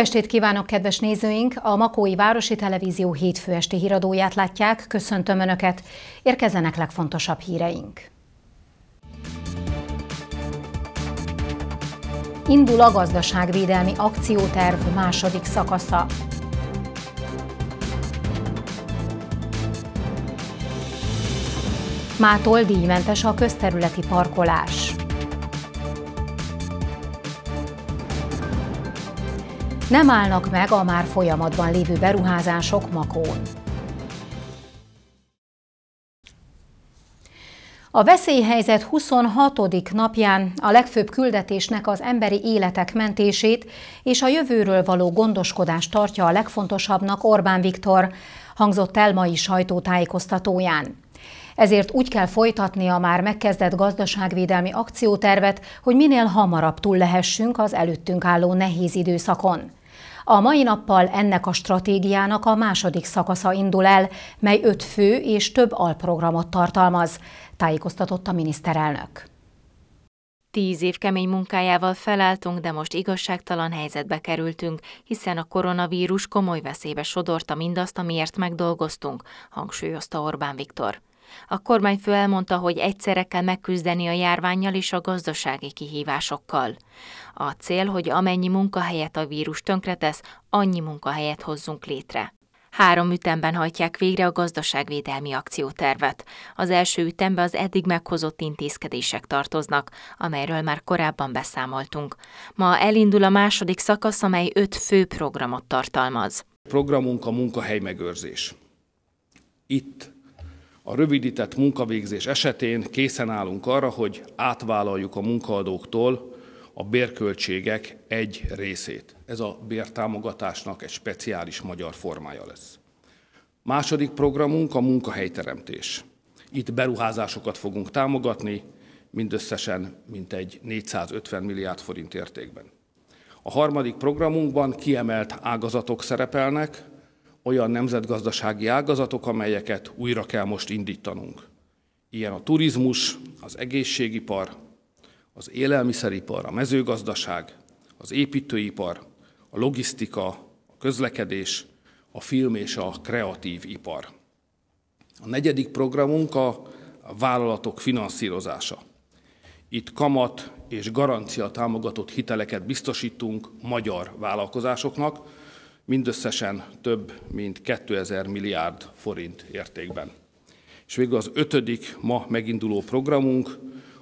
Estét kívánok, kedves nézőink! A Makói Városi Televízió hétfő esti híradóját látják. Köszöntöm Önöket! Érkezzenek legfontosabb híreink! Indul a gazdaságvédelmi akcióterv második szakasza. Mától díjmentes a közterületi parkolás. Nem állnak meg a már folyamatban lévő beruházások Makón. A veszélyhelyzet 26. napján a legfőbb küldetésnek az emberi életek mentését és a jövőről való gondoskodást tartja a legfontosabbnak Orbán Viktor, hangzott el mai sajtótájékoztatóján. Ezért úgy kell folytatni a már megkezdett gazdaságvédelmi akciótervet, hogy minél hamarabb túl lehessünk az előttünk álló nehéz időszakon. A mai nappal ennek a stratégiának a második szakasza indul el, mely öt fő és több alprogramot tartalmaz, tájékoztatott a miniszterelnök. Tíz év kemény munkájával felálltunk, de most igazságtalan helyzetbe kerültünk, hiszen a koronavírus komoly veszélybe sodorta mindazt, amiért megdolgoztunk, hangsúlyozta Orbán Viktor. A kormányfő elmondta, hogy egyszerre kell megküzdeni a járványjal és a gazdasági kihívásokkal. A cél, hogy amennyi munkahelyet a vírus tönkretesz, annyi munkahelyet hozzunk létre. Három ütemben hajtják végre a gazdaságvédelmi akciótervet. Az első ütemben az eddig meghozott intézkedések tartoznak, amelyről már korábban beszámoltunk. Ma elindul a második szakasz, amely öt fő programot tartalmaz. Programunk a munkahely megőrzés. Itt a rövidített munkavégzés esetén készen állunk arra, hogy átvállaljuk a munkaadóktól a bérköltségek egy részét. Ez a bértámogatásnak egy speciális magyar formája lesz. Második programunk a munkahelyteremtés. Itt beruházásokat fogunk támogatni, mindösszesen mintegy 450 milliárd forint értékben. A harmadik programunkban kiemelt ágazatok szerepelnek, olyan nemzetgazdasági ágazatok, amelyeket újra kell most indítanunk. Ilyen a turizmus, az egészségipar, az élelmiszeripar, a mezőgazdaság, az építőipar, a logisztika, a közlekedés, a film és a kreatív ipar. A negyedik programunk a vállalatok finanszírozása. Itt kamat és garancia támogatott hiteleket biztosítunk magyar vállalkozásoknak, mindösszesen több mint 2000 milliárd forint értékben. És végül az ötödik ma meginduló programunk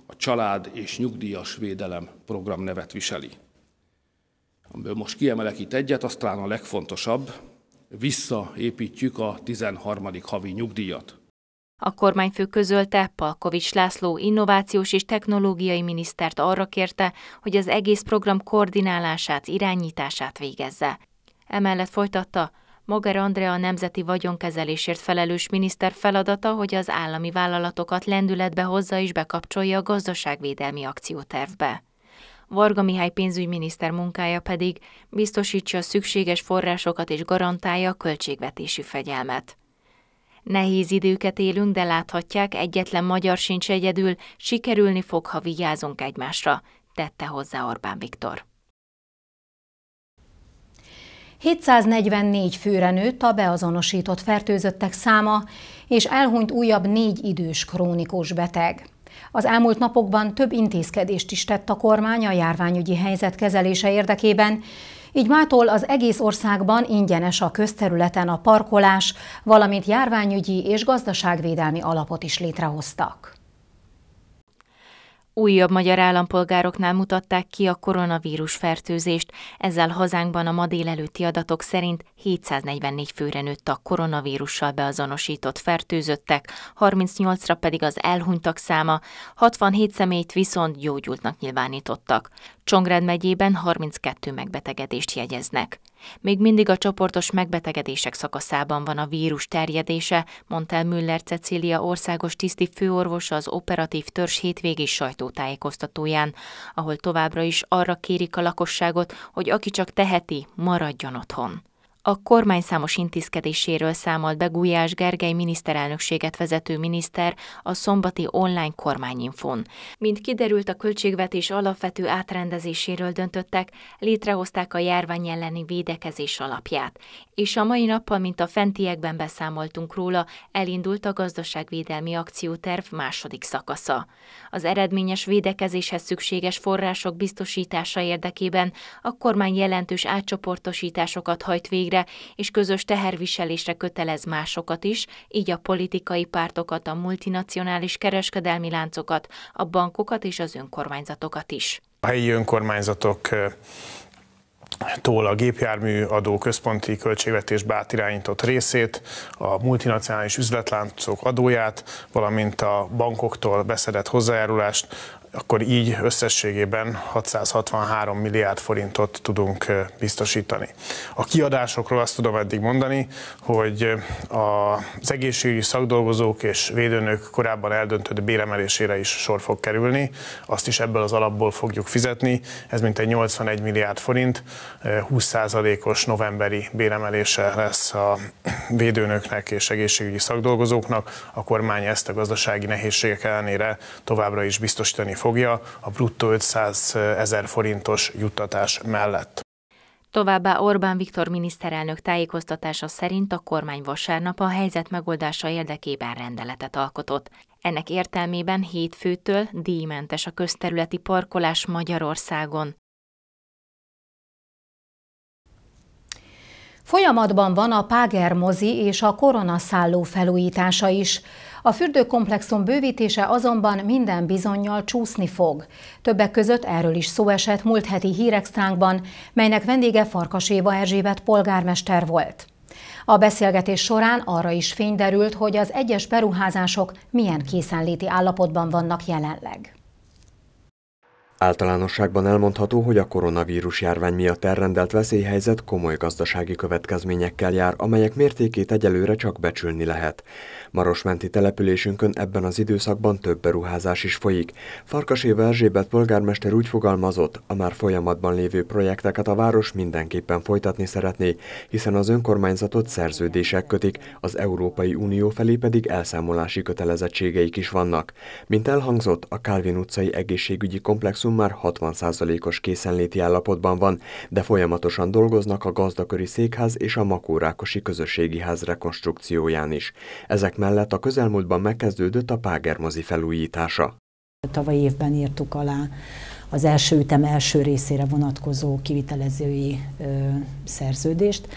a Család és Nyugdíjas Védelem program nevet viseli. Amiből most kiemelek itt egyet, az a legfontosabb, visszaépítjük a 13. havi nyugdíjat. A kormányfő közölte, Palkovics László innovációs és technológiai minisztert arra kérte, hogy az egész program koordinálását, irányítását végezze. Emellett folytatta, Mager Andrea a nemzeti vagyonkezelésért felelős miniszter feladata, hogy az állami vállalatokat lendületbe hozza és bekapcsolja a gazdaságvédelmi akciótervbe. Varga Mihály pénzügyminiszter munkája pedig biztosítsa a szükséges forrásokat és garantálja a költségvetési fegyelmet. Nehéz időket élünk, de láthatják, egyetlen magyar sincs egyedül, sikerülni fog, ha vigyázunk egymásra, tette hozzá Orbán Viktor. 744 főre nőtt a beazonosított fertőzöttek száma, és elhunyt újabb négy idős krónikus beteg. Az elmúlt napokban több intézkedést is tett a kormány a járványügyi helyzet kezelése érdekében, így mától az egész országban ingyenes a közterületen a parkolás, valamint járványügyi és gazdaságvédelmi alapot is létrehoztak. Újabb magyar állampolgároknál mutatták ki a koronavírus fertőzést, ezzel hazánkban a ma délelőtti adatok szerint 744 főre nőtt a koronavírussal beazonosított fertőzöttek, 38-ra pedig az elhunytak száma, 67 személyt viszont gyógyultnak nyilvánítottak. Csongrád megyében 32 megbetegedést jegyeznek. Még mindig a csoportos megbetegedések szakaszában van a vírus terjedése, mondta el Müller Cecília országos tiszti főorvosa az operatív törzs hétvégi sajtótájékoztatóján, ahol továbbra is arra kérik a lakosságot, hogy aki csak teheti, maradjon otthon. A kormány számos intézkedéséről számolt be Gulyás Gergely miniszterelnökséget vezető miniszter a szombati online kormányinfon. Mint kiderült, a költségvetés alapvető átrendezéséről döntöttek, létrehozták a járvány elleni védekezés alapját, és a mai nappal, mint a fentiekben beszámoltunk róla, elindult a gazdaságvédelmi akcióterv második szakasza. Az eredményes védekezéshez szükséges források biztosítása érdekében a kormány jelentős átcsoportosításokat hajt végre, végre, és közös teherviselésre kötelez másokat is, így a politikai pártokat, a multinacionális kereskedelmi láncokat, a bankokat és az önkormányzatokat is. A helyi önkormányzatok tól a gépjármű adó központi költségvetésbe átirányított részét, a multinacionális üzletláncok adóját, valamint a bankoktól beszedett hozzájárulást, akkor így összességében 663 milliárd forintot tudunk biztosítani. A kiadásokról azt tudom eddig mondani, hogy az egészségügyi szakdolgozók és védőnök korábban eldöntött béremelésére is sor fog kerülni, azt is ebből az alapból fogjuk fizetni, ez mintegy 81 milliárd forint, 20%-os novemberi béremelése lesz a védőnöknek és egészségügyi szakdolgozóknak, a kormány ezt a gazdasági nehézségek ellenére továbbra is biztosítani fogja a bruttó 500 ezer forintos juttatás mellett. Továbbá Orbán Viktor miniszterelnök tájékoztatása szerint a kormány vasárnap a helyzet megoldása érdekében rendeletet alkotott. Ennek értelmében hétfőtől díjmentes a közterületi parkolás Magyarországon. Folyamatban van a Páger mozi és a koronaszálló felújítása is. A fürdőkomplexum bővítése azonban minden bizonyal csúszni fog. Többek között erről is szó esett múlt heti hírextránkban, melynek vendége Farkas Éva Erzsébet polgármester volt. A beszélgetés során arra is fény derült, hogy az egyes beruházások milyen készenléti állapotban vannak jelenleg. Általánosságban elmondható, hogy a koronavírus járvány miatt elrendelt veszélyhelyzet komoly gazdasági következményekkel jár, amelyek mértékét egyelőre csak becsülni lehet. Marosmenti településünkön ebben az időszakban több beruházás is folyik. Farkaséva Erzsébet polgármester úgy fogalmazott, a már folyamatban lévő projekteket a város mindenképpen folytatni szeretné, hiszen az önkormányzatot szerződések kötik, az Európai Unió felé pedig elszámolási kötelezettségeik is vannak. Mint elhangzott, a Kálvin utcai egészségügyi komplexum már 60%-os készenléti állapotban van, de folyamatosan dolgoznak a gazdaköri székház és a Makórákosi közösségi ház rekonstrukcióján is. Ezek mellett a közelmúltban megkezdődött a Págermozi felújítása. Tavaly évben írtuk alá az első ütem első részére vonatkozó kivitelezői ö, szerződést.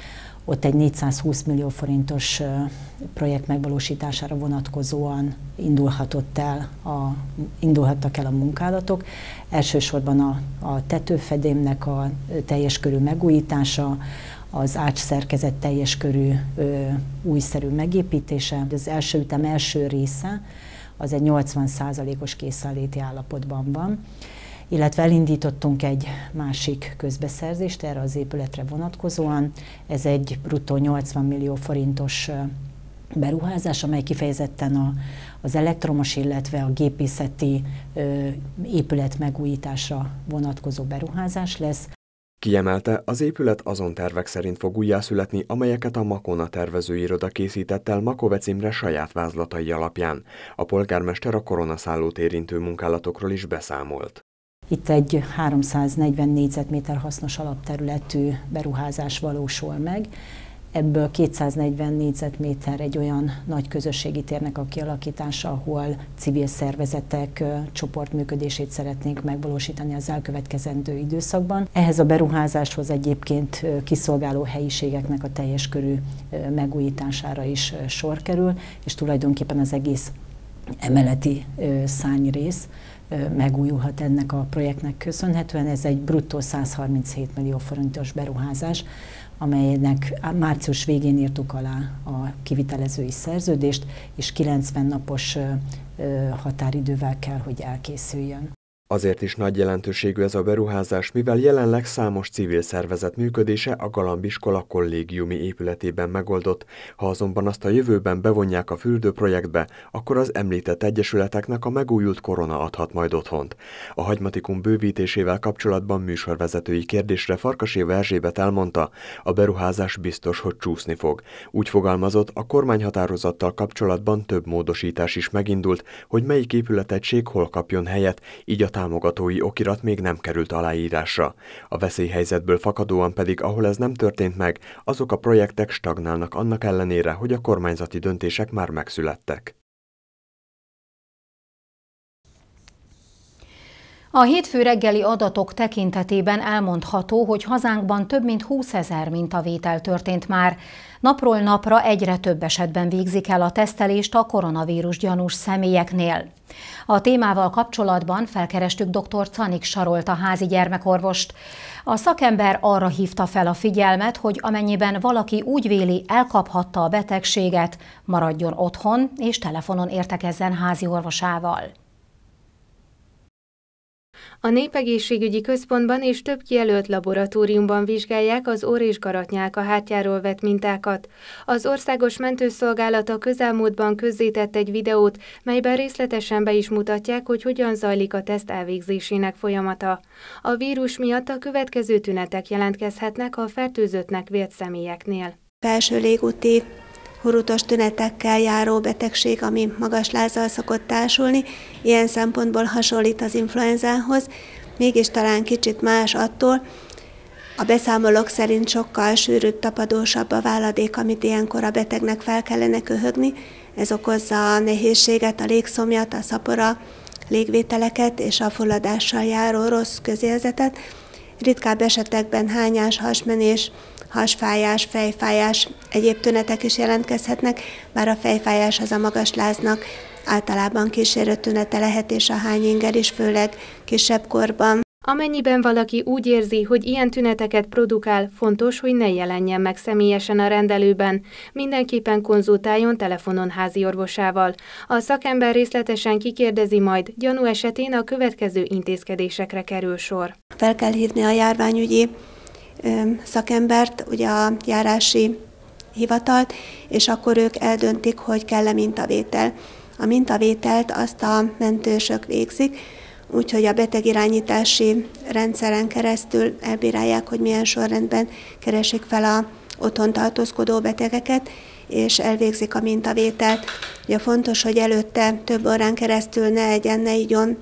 Ott egy 420 millió forintos projekt megvalósítására vonatkozóan indulhatott el a, indulhattak el a munkálatok. Elsősorban a, a tetőfedémnek a teljes körű megújítása, az ácsszerkezet teljes körű ö, újszerű megépítése. Az első ütem első része az egy 80%-os készenléti állapotban van, illetve elindítottunk egy másik közbeszerzést erre az épületre vonatkozóan. Ez egy bruttó 80 millió forintos beruházás, amely kifejezetten a, az elektromos, illetve a gépészeti ö, épület megújításra vonatkozó beruházás lesz. Kiemelte, az épület azon tervek szerint fog újjászületni, amelyeket a Makona tervezőiroda készített el Makovec Imre saját vázlatai alapján. A polgármester a koronaszállót érintő munkálatokról is beszámolt. Itt egy 340 négyzetméter hasznos alapterületű beruházás valósul meg, Ebből 240 négyzetméter egy olyan nagy közösségi térnek a kialakítása, ahol civil szervezetek csoportműködését szeretnénk megvalósítani az elkövetkezendő időszakban. Ehhez a beruházáshoz egyébként kiszolgáló helyiségeknek a teljes körű megújítására is sor kerül, és tulajdonképpen az egész emeleti szányrész megújulhat ennek a projektnek köszönhetően. Ez egy bruttó 137 millió forintos beruházás, amelynek március végén írtuk alá a kivitelezői szerződést, és 90 napos határidővel kell, hogy elkészüljön. Azért is nagy jelentőségű ez a beruházás, mivel jelenleg számos civil szervezet működése a Galambiskola kollégiumi épületében megoldott. Ha azonban azt a jövőben bevonják a fürdőprojektbe, akkor az említett egyesületeknek a megújult korona adhat majd otthont. A hagymatikum bővítésével kapcsolatban műsorvezetői kérdésre Farkaséva Erzsébet elmondta, a beruházás biztos, hogy csúszni fog. Úgy fogalmazott, a kormányhatározattal kapcsolatban több módosítás is megindult, hogy melyik épületegység hol kapjon helyet, így a támogatói okirat még nem került aláírásra. A veszélyhelyzetből fakadóan pedig, ahol ez nem történt meg, azok a projektek stagnálnak annak ellenére, hogy a kormányzati döntések már megszülettek. A hétfő reggeli adatok tekintetében elmondható, hogy hazánkban több mint 20 ezer mintavétel történt már. Napról napra egyre több esetben végzik el a tesztelést a koronavírus gyanús személyeknél. A témával kapcsolatban felkerestük dr. Canik Sarolt a házi gyermekorvost. A szakember arra hívta fel a figyelmet, hogy amennyiben valaki úgy véli, elkaphatta a betegséget, maradjon otthon és telefonon értekezzen házi orvosával. A Népegészségügyi Központban és több kijelölt laboratóriumban vizsgálják az orr és garatnyálka hátjáról vett mintákat. Az Országos Mentőszolgálat a közelmúltban közzétett egy videót, melyben részletesen be is mutatják, hogy hogyan zajlik a teszt elvégzésének folyamata. A vírus miatt a következő tünetek jelentkezhetnek a fertőzöttnek vélt személyeknél. Felső légúti hurutos tünetekkel járó betegség, ami magas lázzal szokott társulni, ilyen szempontból hasonlít az influenzához, mégis talán kicsit más attól, a beszámolók szerint sokkal sűrűbb, tapadósabb a váladék, amit ilyenkor a betegnek fel kellene köhögni. Ez okozza a nehézséget, a légszomjat, a szapora, légvételeket és a fulladással járó rossz közérzetet. Ritkább esetekben hányás, hasmenés, hasfájás, fejfájás, egyéb tünetek is jelentkezhetnek, bár a fejfájás az a magas láznak általában kísérő tünete lehet, és a hányinger is főleg kisebb korban. Amennyiben valaki úgy érzi, hogy ilyen tüneteket produkál, fontos, hogy ne jelenjen meg személyesen a rendelőben. Mindenképpen konzultáljon telefonon házi orvosával. A szakember részletesen kikérdezi majd, gyanú esetén a következő intézkedésekre kerül sor. Fel kell hívni a járványügyi szakembert, ugye a járási hivatalt, és akkor ők eldöntik, hogy kell-e mintavétel. A mintavételt azt a mentősök végzik, úgyhogy a betegirányítási rendszeren keresztül elbírálják, hogy milyen sorrendben keresik fel a otthon tartózkodó betegeket, és elvégzik a mintavételt. Ugye fontos, hogy előtte több órán keresztül ne egyen, ne igyon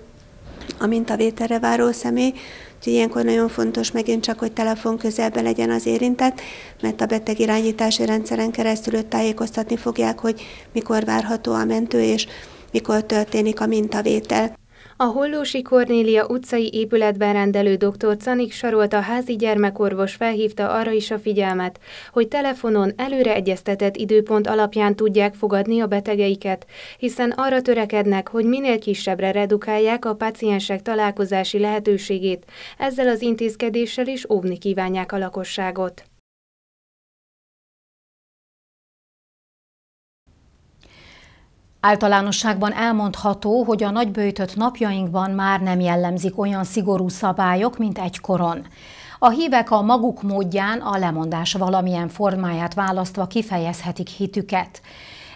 a mintavételre váró személy, Úgyhogy ilyenkor nagyon fontos megint csak, hogy telefon közelben legyen az érintett, mert a betegirányítási rendszeren keresztül őt tájékoztatni fogják, hogy mikor várható a mentő, és mikor történik a mintavétel. A Hollósi Kornélia utcai épületben rendelő dr. Canik Sarolt a házi gyermekorvos felhívta arra is a figyelmet, hogy telefonon előre egyeztetett időpont alapján tudják fogadni a betegeiket, hiszen arra törekednek, hogy minél kisebbre redukálják a paciensek találkozási lehetőségét, ezzel az intézkedéssel is óvni kívánják a lakosságot. Általánosságban elmondható, hogy a nagybőjtött napjainkban már nem jellemzik olyan szigorú szabályok, mint egykoron. A hívek a maguk módján a lemondás valamilyen formáját választva kifejezhetik hitüket.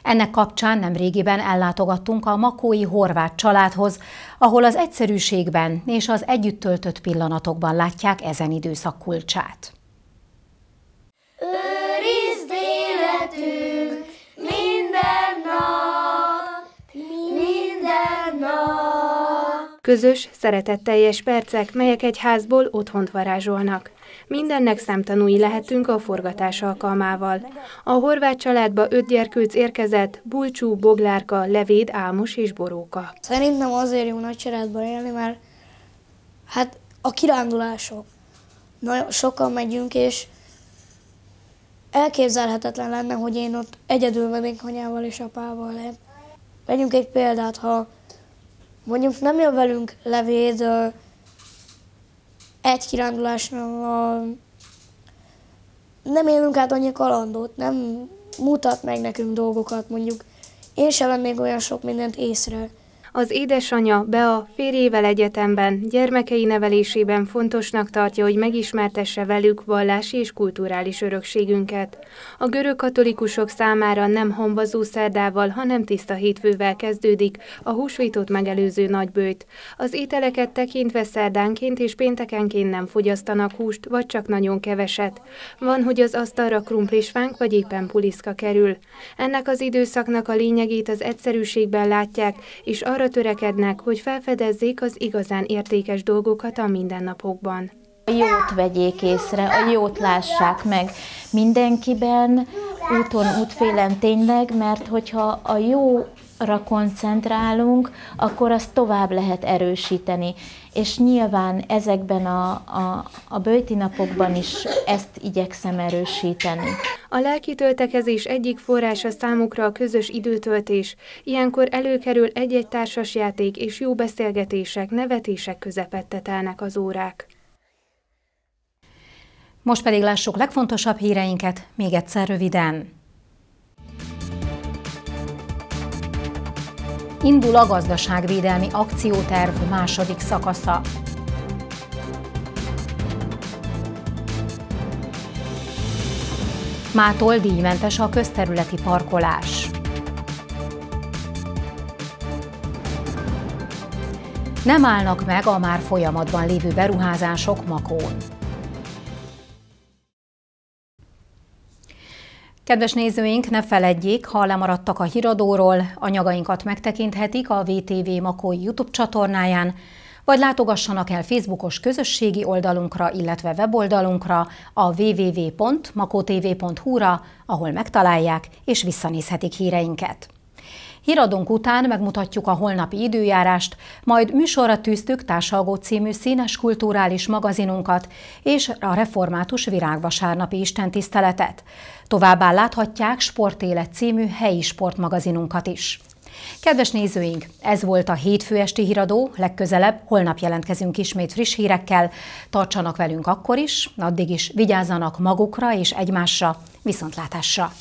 Ennek kapcsán nem régiben ellátogattunk a Makói horvát családhoz, ahol az egyszerűségben és az együtt töltött pillanatokban látják ezen időszak kulcsát. Őrizd életünk minden nap! Közös, szeretetteljes percek, melyek egy házból otthont varázsolnak. Mindennek szemtanúi lehetünk a forgatás alkalmával. A horvát családba öt gyerkőc érkezett, Bulcsú, Boglárka, Levéd, Álmos és Boróka. Szerintem azért jó nagy családban élni, mert hát a kirándulások. Nagyon sokan megyünk, és elképzelhetetlen lenne, hogy én ott egyedül mennék anyával és apával. Vegyünk egy példát, ha mondjuk nem jön velünk levéd egy kirándulásra, nem élünk át annyi kalandot, nem mutat meg nekünk dolgokat, mondjuk én sem vennék olyan sok mindent észre. Az édesanyja Bea férjével egyetemben, gyermekei nevelésében fontosnak tartja, hogy megismertesse velük vallási és kulturális örökségünket. A görög katolikusok számára nem honvazó szerdával, hanem tiszta hétfővel kezdődik a húsvétot megelőző nagybőjt. Az ételeket tekintve szerdánként és péntekenként nem fogyasztanak húst, vagy csak nagyon keveset. Van, hogy az asztalra krumplisfánk vagy éppen puliszka kerül. Ennek az időszaknak a lényegét az egyszerűségben látják, és arra törekednek, hogy felfedezzék az igazán értékes dolgokat a mindennapokban. A jót vegyék észre, a jót lássák meg mindenkiben, úton, útfélen tényleg, mert hogyha a jó koncentrálunk, akkor azt tovább lehet erősíteni. És nyilván ezekben a, a, a bőti napokban is ezt igyekszem erősíteni. A lelki töltekezés egyik forrása számukra a közös időtöltés. Ilyenkor előkerül egy-egy társasjáték és jó beszélgetések, nevetések közepette telnek az órák. Most pedig lássuk legfontosabb híreinket, még egyszer röviden. Indul a gazdaságvédelmi akcióterv második szakasza. Mától díjmentes a közterületi parkolás. Nem állnak meg a már folyamatban lévő beruházások Makón. Kedves nézőink, ne feledjék, ha lemaradtak a híradóról, anyagainkat megtekinthetik a VTV Makói YouTube csatornáján, vagy látogassanak el Facebookos közösségi oldalunkra, illetve weboldalunkra a www.makotv.hu-ra, ahol megtalálják és visszanézhetik híreinket. Híradónk után megmutatjuk a holnapi időjárást, majd műsorra tűztük Társalgó című színes kulturális magazinunkat és a református virágvasárnapi istentiszteletet. Továbbá láthatják Sportélet című helyi sportmagazinunkat is. Kedves nézőink, ez volt a hétfő esti híradó, legközelebb holnap jelentkezünk ismét friss hírekkel. Tartsanak velünk akkor is, addig is vigyázzanak magukra és egymásra. Viszontlátásra!